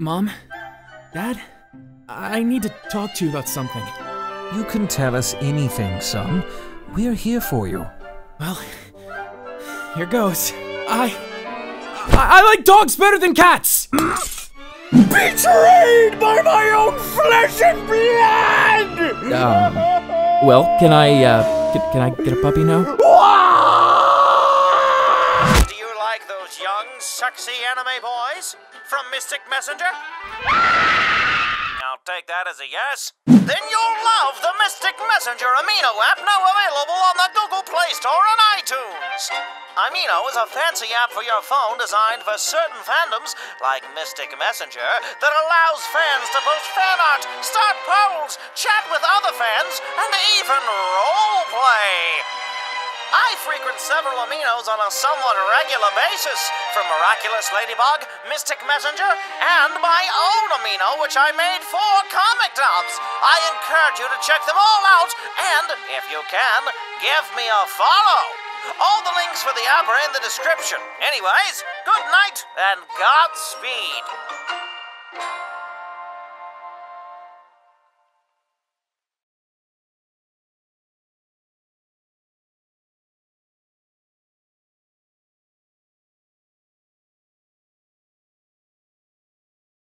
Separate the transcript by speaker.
Speaker 1: Mom? Dad? I need to talk to you about something.
Speaker 2: You can tell us anything, son. We're here for you.
Speaker 1: Well, here goes. I. I, I like dogs better than cats!
Speaker 3: Betrayed by my own flesh and blood!
Speaker 1: Um. Well, can I, uh. Can, can I get a puppy now?
Speaker 4: Do you like those young, sexy anime boys from Mystic Messenger? I'll take that as a yes. Then you'll love the Mystic Messenger Amino app now available on the Google Play Store and iTunes. Amino is a fancy app for your phone designed for certain fandoms, like Mystic Messenger, that allows fans to post fan art, start polls, chat with other fans, and even roleplay. I frequent several aminos on a somewhat regular basis, from Miraculous Ladybug, Mystic Messenger, and my own amino, which I made for Comic Dubs. I encourage you to check them all out, and, if you can, give me a follow. All the links for the app are in the description. Anyways, good night and Godspeed.